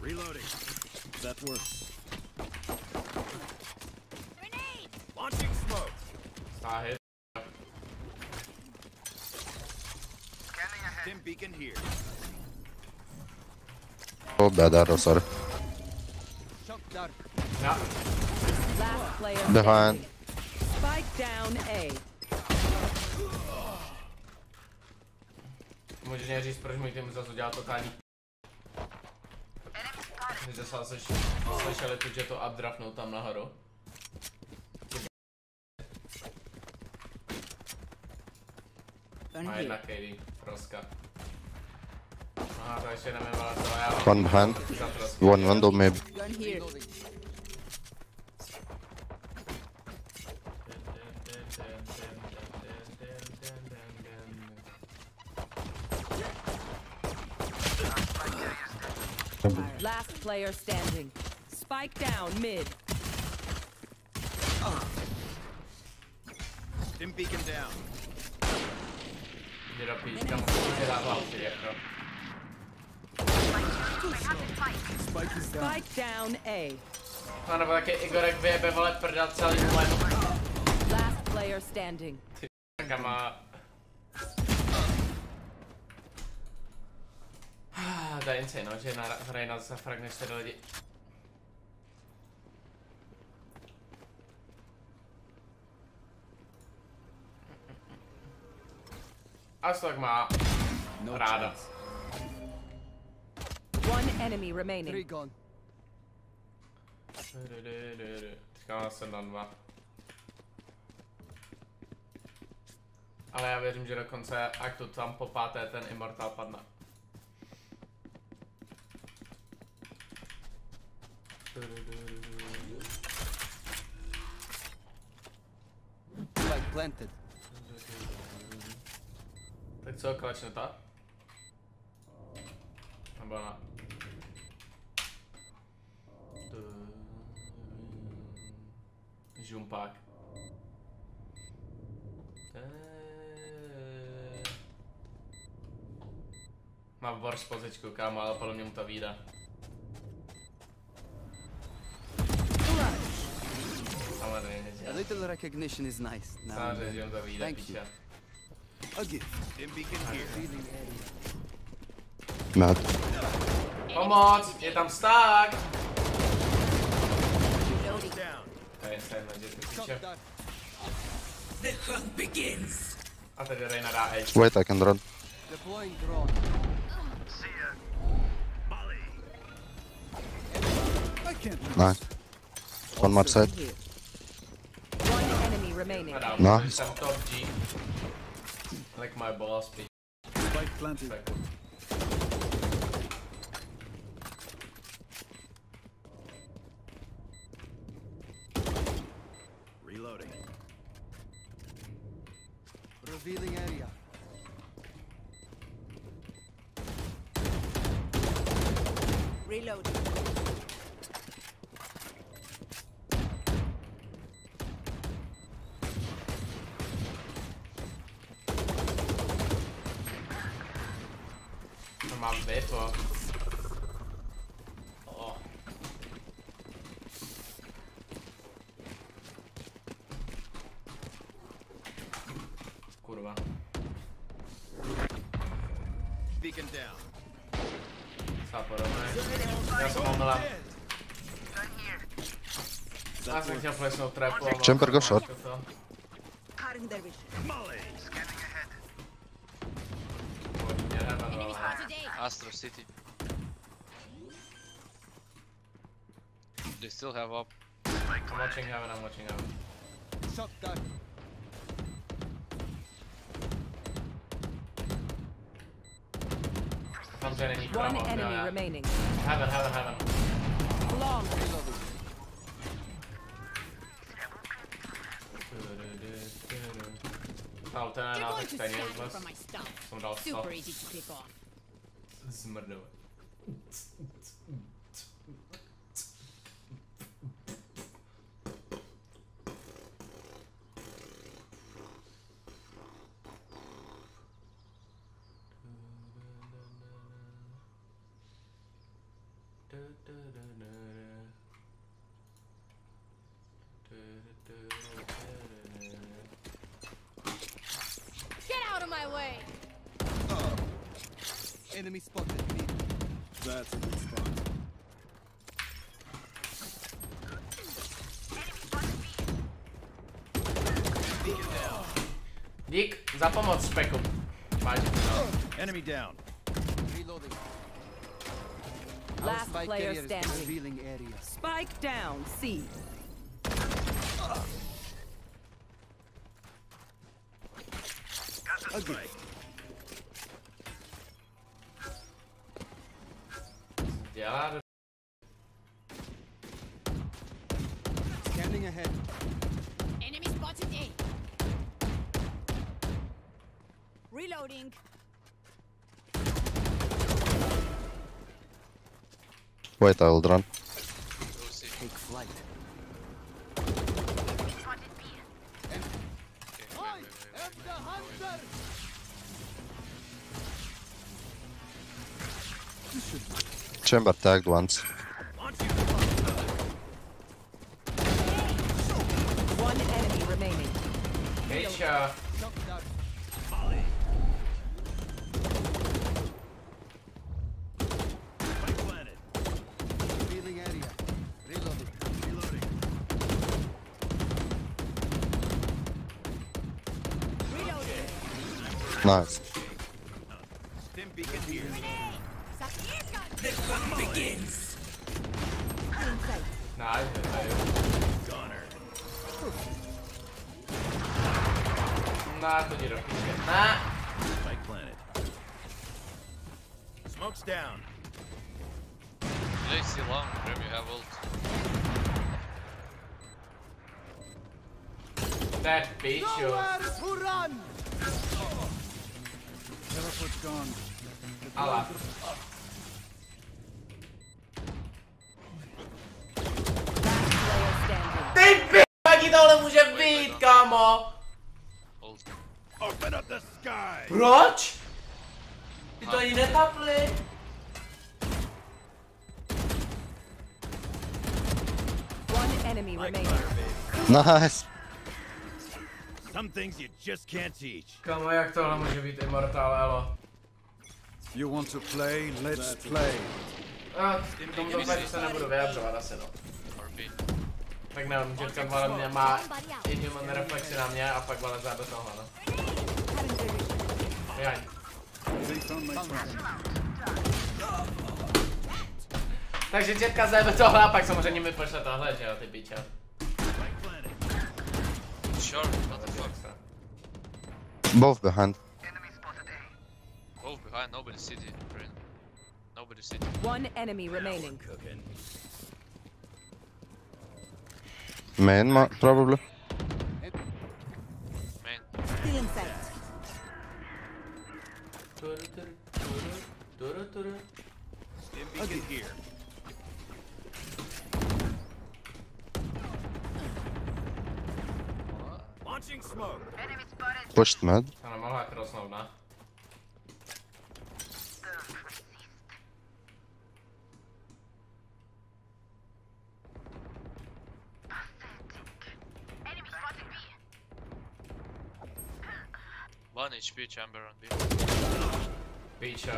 Reloading. That works. Grenade! Launching smoke. Sáhy. Stim beacon here. Oh, bad arrow, sorry. Shock dart. Ja. Last player Behind. standing. Spike down A. Můžeš mě říct, proč můj tým zase udělal totální Zase slyš, slyšeli tu, že to updraftnou tam nahoru. A jedna KD, troska. Aha, to ještě nevím, ale to já One behind. One window, maybe. Gun here. Last player standing. Spike down mid. Stim beacon down. Jde do píčka, musíš dát hlavky, jako. Spike is down. Spike down A. No nebo taky Igorek vyjebe vole prda celý plen. Last player standing. Taká má... Ah, To je insane, no, že na Reyna zase fragneš se do lidi. Až to tak má No ráda. One enemy remaining. Three gone. Teďka 7 na 2. Ale já věřím, že do konce aktu tam po páté ten Immortal padne. Spike planted. Tak co, klečne to? Nebo ne? Žumpák. Má worst pozičku, kámo, ale podle mě mu to vyjde. Little recognition is nice. Now and Samozřejmě, že then. mu to vyjde, Thank you. píče. A gift. Stim beacon here. Feeling area. Mad. Pomoc! Je tam sták! Reloading. Down. To je insane, že ty Shock píče. dart. A tady Reyna. Wait, I can run. Deploying drone. I can't. Nice. One more side. Here. One enemy remaining. A dál, Nice. top G. Like my boss. Spike planted. Reloading. Revealing area. Reloading. Trapu a mám- Jumper, go short. To. Cutting their vision. Molly. Hodně heaven, Enemy vole. spotted A. Astro City. They still have up. I'm watching heaven, I'm watching heaven. Shock to není One jo, enemy jo. remaining. Heaven, heaven, heaven. Long. Reloading. Ale ten je You're na going tak to stejně Enemy spotted. B. That's a good spot. Dík za pomoc, Špeku. Vážně to dal. Enemy down. Reloading. Last Spike player carrier standing. revealing area. Spike down. C. A gift. Dělá do... Scanning ahead. Enemy spotted A. Reloading. Wait, I'll run. Take flight. Chamber tagged once. One enemy remaining. Hejča. Knocked out. Revealing area. Reloading. Reloading. Nice. Stim beacon here. Nice, tady. Na, to ti do píče. Na. Spike planet. Smoke's down. Lazy long, Grim, you have ult. That piču. to run! Teleport's gone. Ale. Proč? Ty to ani netapli. One enemy remaining. Nice. Some things you just can't teach. Kámo, jak tohle může být Immortal Elo? You want to play? Let's play. A k tomu dopadu se nebudu vyjadřovat asi no. Tak nevím, že ten vole mě má inhuman reflexy na mě a pak vole do tohle no. Behind. They found my trap. Takže Jetka zajebe tohle a pak samozřejmě mi pošle tohle, že jo, ty piče. Sure, what the fuck? Both behind. Both behind, nobody city, Brain. Nobody city. One enemy remaining. Cooking. Main, probably. Main. Still in sight. Turu, turu, turu, turu, turu. Stim beacon here. Launching smoke. Pushed mid. Ona mohla krosnout, ne? One HP chamber on B. Piče.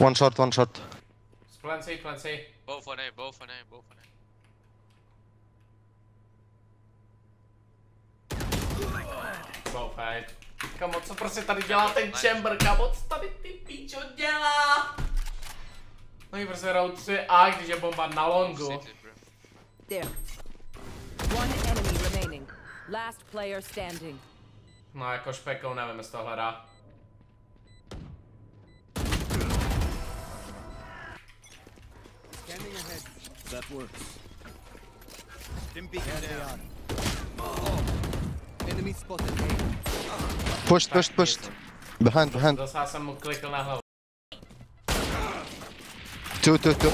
One shot, one shot. Splenci, splenci. Both on A, both on A, both on A. Boufaj. Kamo, co prostě tady dělá ten chamber, kamo, co tady ty píčo dělá? No i prostě round 3A, když je bomba na longu. There. One enemy remaining. Last player standing. No jako špekou nevím, jestli tohle dá. That works. Stim beacon down. Oh. Enemy spotted A. Pushed, pushed, pushed. Behind, behind. Zase jsem mu klikl na hlavu. Two, two, two.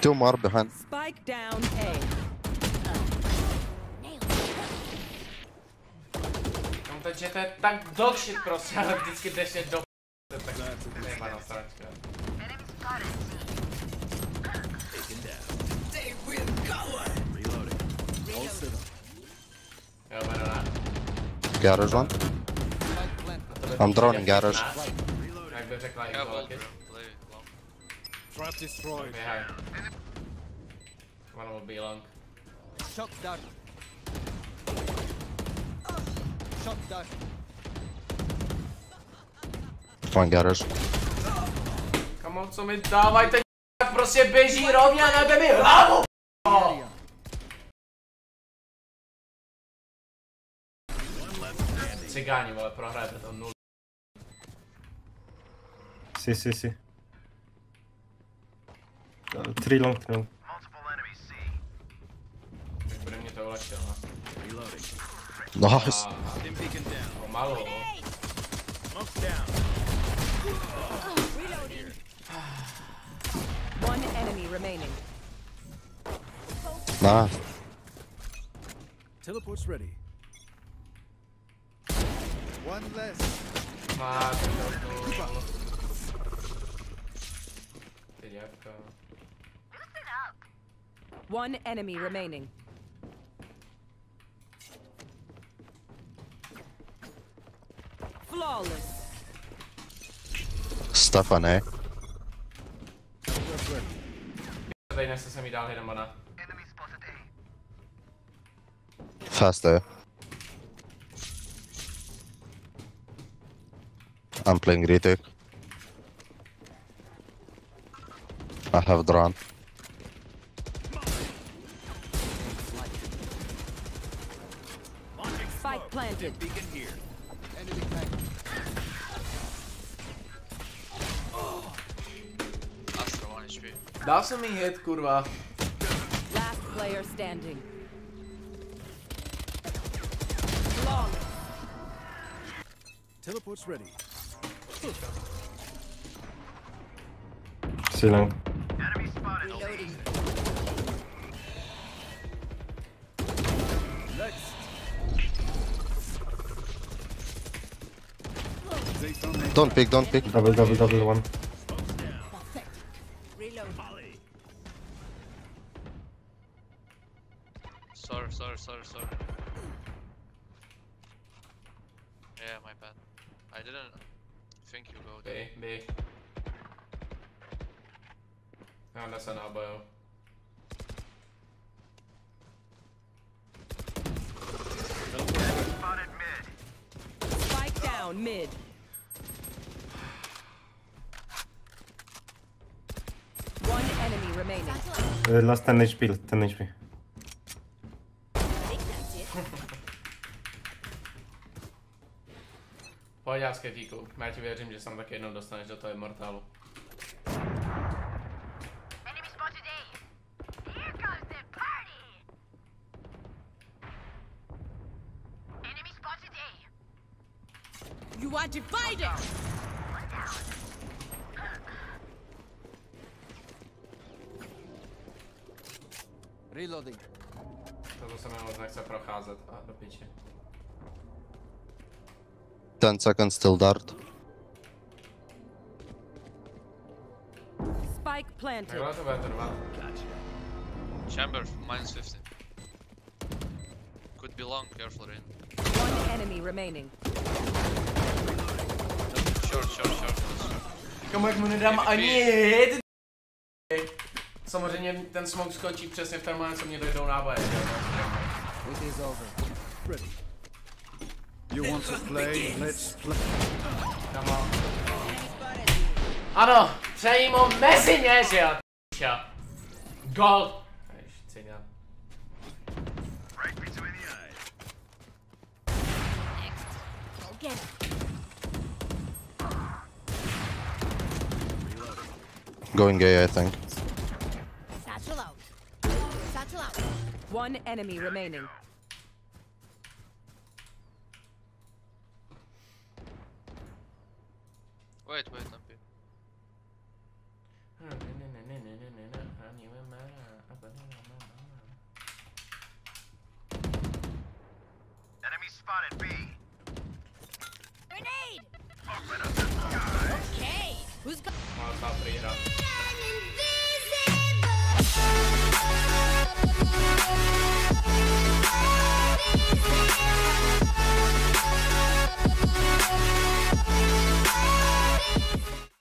Two more behind. Spike down A. Takže to je tak dog shit prostě, ale vždycky jdeš do straczka. Taken down. They will. Reloading. Garage one. I'm droning garage. Trap destroyed. One will be long. Shot down. Shot down. Garage. Come on, co ten prostě běží rovně a nebe mi hlavu! O! Cigáni, vole, prohrajete to nul. Si, si, si. Uh, three long. Tak bude mě to ulehčilo. Nice. Down. pomalu. Nice. Teleport's ready. One less. Má to One enemy remaining. Flawless. Stephanie. Teleport's ready. Tady nese se mi dál jeden mana. Fast A. I'm playing retake. I have drone. Spike planted. Beacon here. Enemy tank. Astra 1 HP. Dal jsem mi hit, kurva. Last player standing. Teleport's ready. Si long. Reloading. Next. Safe next. Don't pick, don't pick. Double, double, double, one. Mid. One enemy remaining. Uh, last 10 HP, 10 HP. Pojď já s Ketíku. Já ti věřím, že sam taky jednou dostaneš do toho Immortalu. You are divided. Reloading. Toto se mi moc nechce procházet a do piči. 10 seconds till dart. Spike planted. Takhle to bude. Chamber, minus 50. Could be long, careful, Rain. One enemy remaining. Short, short, short. Komu jak mu nedám ani hit. Samozřejmě ten smoke skočí přesně v ten moment, co mě dojdou náboje. It is over. Ready. You want to play? Let's play. Tam mám. Ano, přeji mu mezi mě, že jo. Gol. Jež, ciga. Go get him. Going gay, I think. Satchel out. Satchel out. One enemy remaining. Wait, wait.